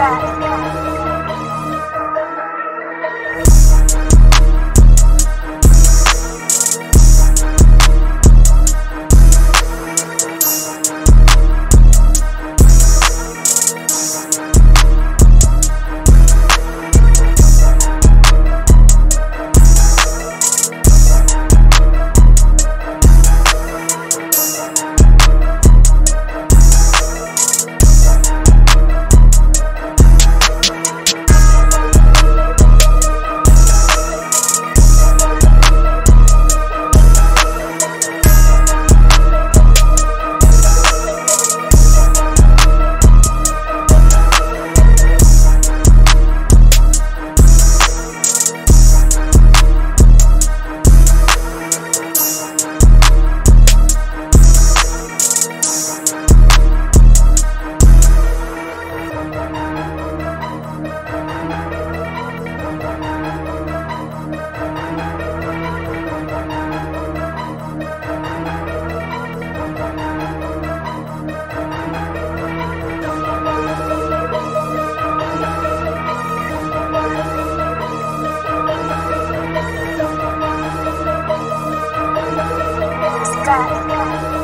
back. 拜。